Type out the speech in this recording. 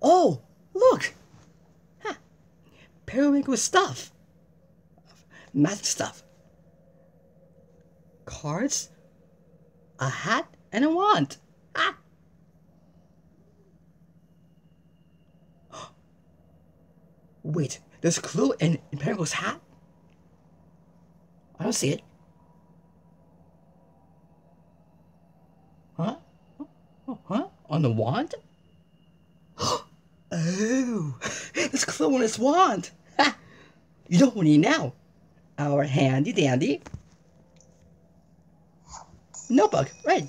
Oh, look! Huh. Periwinkle stuff. Magic stuff. Cards, a hat, and a wand. Ah! Wait, there's a clue in, in Periwinkle's hat? I don't see it. Huh? Huh? On the wand? Oh, a clue wand. Ha! You don't need now? Our handy dandy notebook, right?